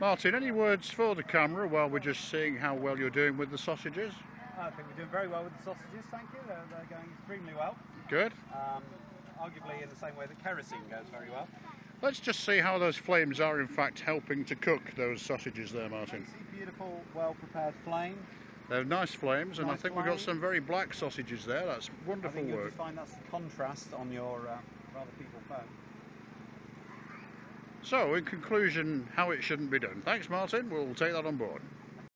Martin, any words for the camera while we're just seeing how well you're doing with the sausages? I think we're doing very well with the sausages, thank you. They're, they're going extremely well. Good. Um, arguably in the same way that kerosene goes very well. Let's just see how those flames are in fact helping to cook those sausages there, Martin. Beautiful, well prepared flame. They're nice flames, and I think we've got some very black sausages there. That's I wonderful think you'll work. just find that's the contrast on your uh, rather phone. So, in conclusion, how it shouldn't be done. Thanks, Martin. We'll take that on board.